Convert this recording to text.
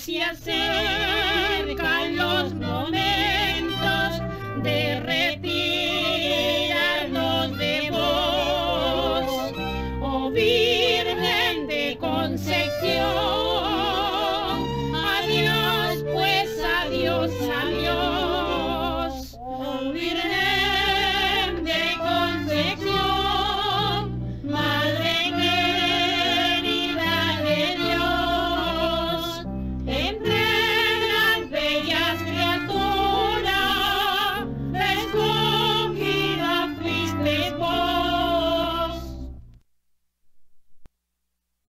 se acercan los momentos de retirarnos de vos, oh Virgen de Concepción.